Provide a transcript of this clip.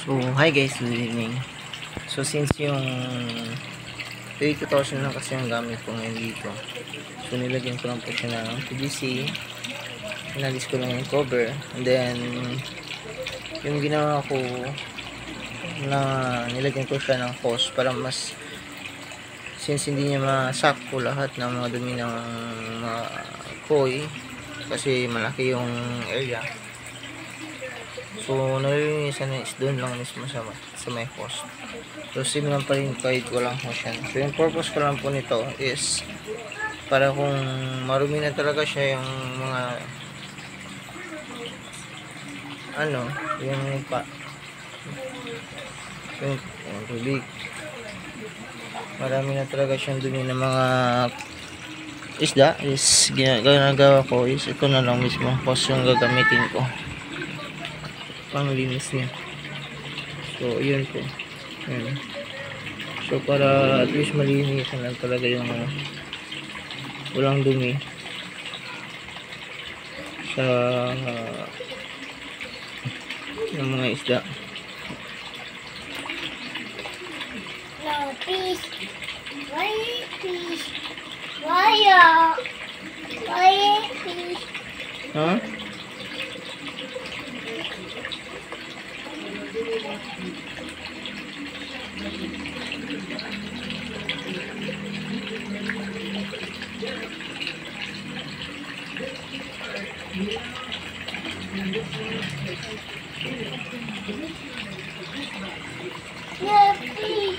So, hi guys, good evening. So, since yung 32,000 lang kasi ang gamit ko ngayon dito. So, nilagyan ko lang po siya ng PVC. Inalis ko lang yung cover. And then, yung ginawa ko na nilagyan ko siya ng hose para mas since hindi niya masakpo lahat ng mga dumi ng mga koi kasi malaki yung area So, nalilinisan na is doon lang mismo sa, sa may host. So, same lang pa rin kahit walang host yan. So, yung purpose ko lang po nito is para kung marumi na talaga siya yung mga ano, yung pa yung, yung tubig. Marami na talaga siyang dumi ng mga isda is ginagawa ko is ito na lang mismo host yung gagamitin ko panglinis niya. So, yun po. Yun. So, para at least malinisan lang talaga yung uh, walang dumi sa uh, yung mga isda. No, please. Why, please? Why, uh, why, please? Ha? No, please.